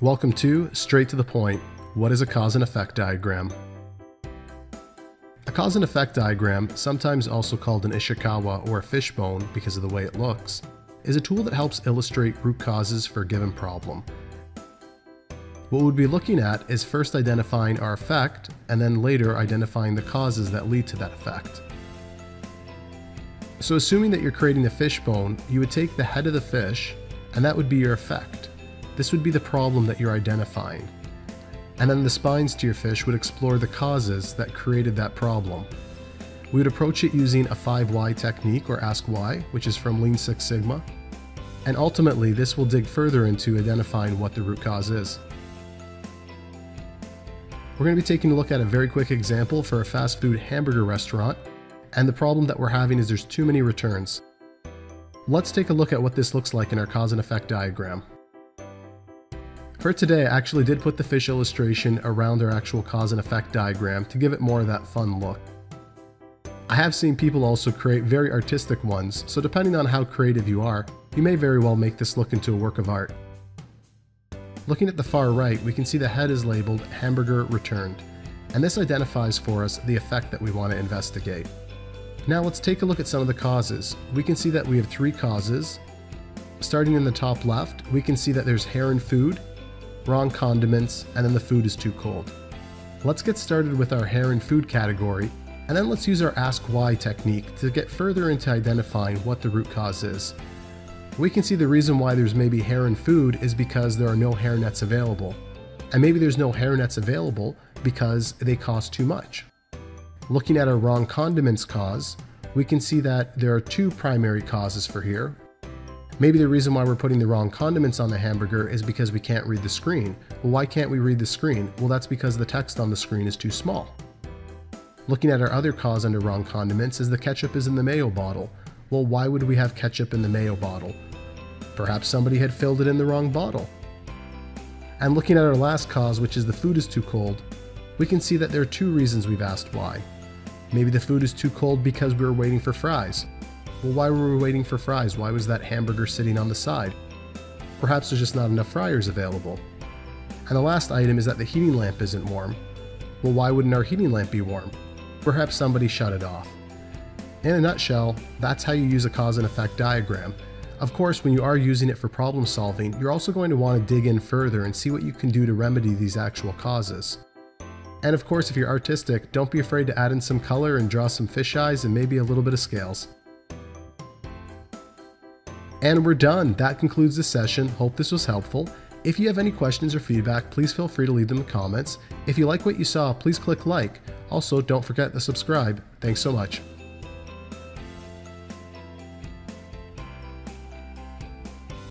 Welcome to Straight to the Point What is a Cause and Effect Diagram? A cause and effect diagram, sometimes also called an Ishikawa or a fishbone because of the way it looks, is a tool that helps illustrate root causes for a given problem. What we'd be looking at is first identifying our effect, and then later identifying the causes that lead to that effect. So assuming that you're creating a fishbone, you would take the head of the fish, and that would be your effect. This would be the problem that you're identifying. And then the spines to your fish would explore the causes that created that problem. We would approach it using a 5Y technique or Ask Why, which is from Lean Six Sigma. And ultimately, this will dig further into identifying what the root cause is. We're going to be taking a look at a very quick example for a fast food hamburger restaurant, and the problem that we're having is there's too many returns. Let's take a look at what this looks like in our cause and effect diagram. For today, I actually did put the fish illustration around our actual cause and effect diagram to give it more of that fun look. I have seen people also create very artistic ones, so depending on how creative you are, you may very well make this look into a work of art. Looking at the far right, we can see the head is labeled hamburger returned, and this identifies for us the effect that we want to investigate. Now let's take a look at some of the causes. We can see that we have three causes. Starting in the top left, we can see that there's hair and food, wrong condiments, and then the food is too cold. Let's get started with our hair and food category, and then let's use our Ask Why technique to get further into identifying what the root cause is. We can see the reason why there's maybe hair in food is because there are no hair nets available. And maybe there's no hair nets available because they cost too much. Looking at our wrong condiments cause, we can see that there are two primary causes for here. Maybe the reason why we're putting the wrong condiments on the hamburger is because we can't read the screen. Well, why can't we read the screen? Well, that's because the text on the screen is too small. Looking at our other cause under wrong condiments is the ketchup is in the mayo bottle. Well, why would we have ketchup in the mayo bottle? Perhaps somebody had filled it in the wrong bottle. And looking at our last cause, which is the food is too cold, we can see that there are two reasons we've asked why. Maybe the food is too cold because we were waiting for fries. Well, why were we waiting for fries? Why was that hamburger sitting on the side? Perhaps there's just not enough fryers available. And the last item is that the heating lamp isn't warm. Well, why wouldn't our heating lamp be warm? Perhaps somebody shut it off. In a nutshell, that's how you use a cause and effect diagram. Of course, when you are using it for problem solving, you're also going to want to dig in further and see what you can do to remedy these actual causes. And of course, if you're artistic, don't be afraid to add in some color and draw some fish eyes and maybe a little bit of scales. And we're done. That concludes the session. Hope this was helpful. If you have any questions or feedback, please feel free to leave them in the comments. If you like what you saw, please click like. Also, don't forget to subscribe. Thanks so much.